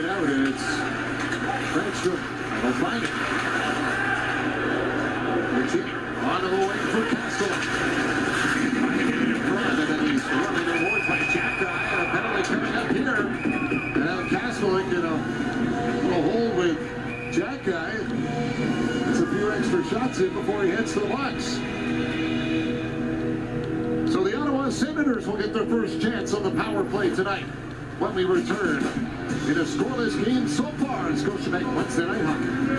it out, and it's Frankston. Will find it. Richie on the way for Kastelic. Front, and then he's running towards by Xhekaj. And a penalty coming up here. And now Kastelic in a little hole with Xhekaj. Gets a few extra shots in before he to the box. So the Ottawa Senators will get their first chance on the power play tonight when we return in a scoreless game so far in Scotiabank Wednesday Night Hockey.